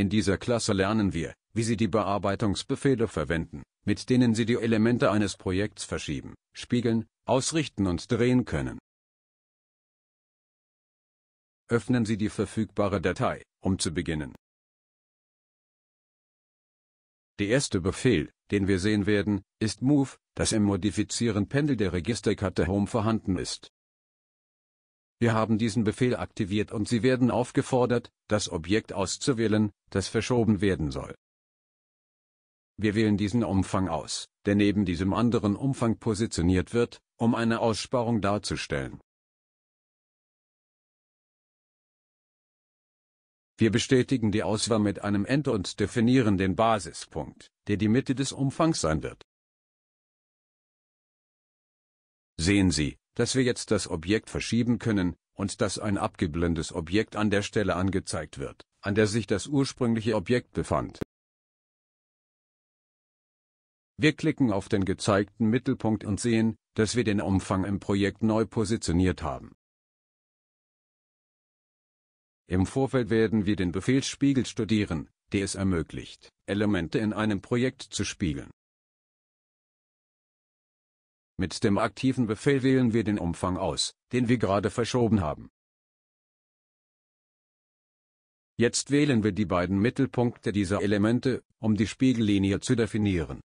In dieser Klasse lernen wir, wie Sie die Bearbeitungsbefehle verwenden, mit denen Sie die Elemente eines Projekts verschieben, spiegeln, ausrichten und drehen können. Öffnen Sie die verfügbare Datei, um zu beginnen. Der erste Befehl, den wir sehen werden, ist Move, das im Modifizieren Pendel der Registerkarte Home vorhanden ist. Wir haben diesen Befehl aktiviert und Sie werden aufgefordert, das Objekt auszuwählen, das verschoben werden soll. Wir wählen diesen Umfang aus, der neben diesem anderen Umfang positioniert wird, um eine Aussparung darzustellen. Wir bestätigen die Auswahl mit einem Enter und definieren den Basispunkt, der die Mitte des Umfangs sein wird. Sehen Sie, dass wir jetzt das Objekt verschieben können, und dass ein abgeblendetes Objekt an der Stelle angezeigt wird, an der sich das ursprüngliche Objekt befand. Wir klicken auf den gezeigten Mittelpunkt und sehen, dass wir den Umfang im Projekt neu positioniert haben. Im Vorfeld werden wir den Befehlsspiegel studieren, der es ermöglicht, Elemente in einem Projekt zu spiegeln. Mit dem aktiven Befehl wählen wir den Umfang aus, den wir gerade verschoben haben. Jetzt wählen wir die beiden Mittelpunkte dieser Elemente, um die Spiegellinie zu definieren.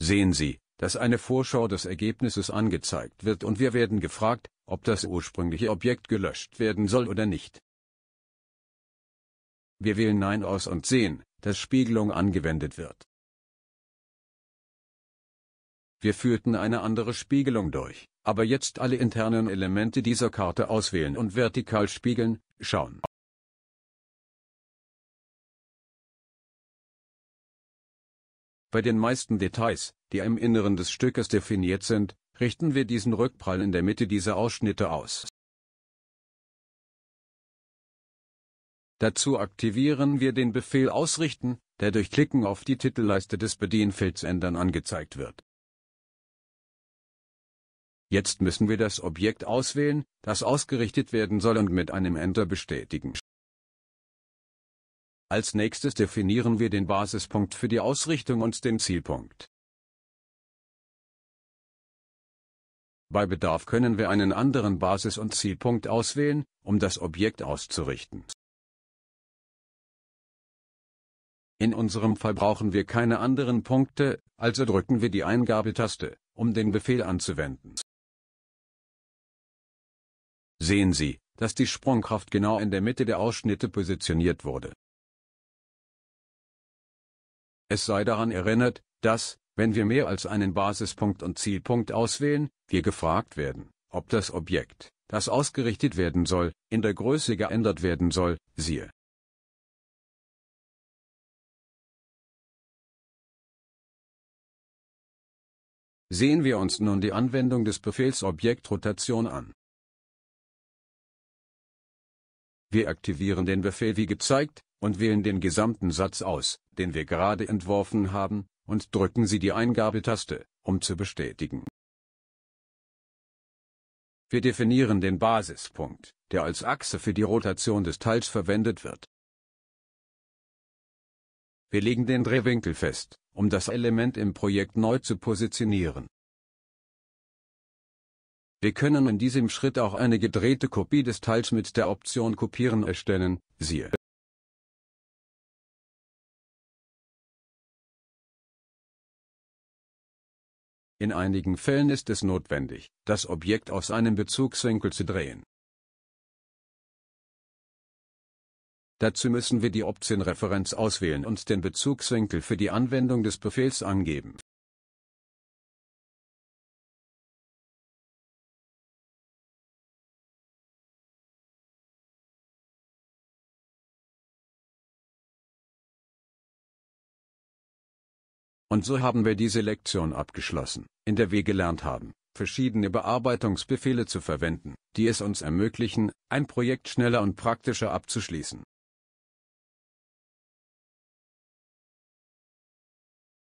Sehen Sie, dass eine Vorschau des Ergebnisses angezeigt wird und wir werden gefragt, ob das ursprüngliche Objekt gelöscht werden soll oder nicht. Wir wählen Nein aus und sehen, dass Spiegelung angewendet wird. Wir führten eine andere Spiegelung durch, aber jetzt alle internen Elemente dieser Karte auswählen und vertikal spiegeln, schauen. Bei den meisten Details, die im Inneren des Stückes definiert sind, richten wir diesen Rückprall in der Mitte dieser Ausschnitte aus. Dazu aktivieren wir den Befehl Ausrichten, der durch Klicken auf die Titelleiste des Bedienfelds Ändern angezeigt wird. Jetzt müssen wir das Objekt auswählen, das ausgerichtet werden soll und mit einem Enter bestätigen. Als nächstes definieren wir den Basispunkt für die Ausrichtung und den Zielpunkt. Bei Bedarf können wir einen anderen Basis- und Zielpunkt auswählen, um das Objekt auszurichten. In unserem Fall brauchen wir keine anderen Punkte, also drücken wir die Eingabetaste, um den Befehl anzuwenden. Sehen Sie, dass die Sprungkraft genau in der Mitte der Ausschnitte positioniert wurde. Es sei daran erinnert, dass, wenn wir mehr als einen Basispunkt und Zielpunkt auswählen, wir gefragt werden, ob das Objekt, das ausgerichtet werden soll, in der Größe geändert werden soll, siehe. Sehen wir uns nun die Anwendung des Befehls Objektrotation an. Wir aktivieren den Befehl wie gezeigt, und wählen den gesamten Satz aus, den wir gerade entworfen haben, und drücken Sie die Eingabetaste, um zu bestätigen. Wir definieren den Basispunkt, der als Achse für die Rotation des Teils verwendet wird. Wir legen den Drehwinkel fest, um das Element im Projekt neu zu positionieren. Wir können in diesem Schritt auch eine gedrehte Kopie des Teils mit der Option Kopieren erstellen, siehe In einigen Fällen ist es notwendig, das Objekt aus einem Bezugswinkel zu drehen. Dazu müssen wir die Option Referenz auswählen und den Bezugswinkel für die Anwendung des Befehls angeben. Und so haben wir diese Lektion abgeschlossen, in der wir gelernt haben, verschiedene Bearbeitungsbefehle zu verwenden, die es uns ermöglichen, ein Projekt schneller und praktischer abzuschließen.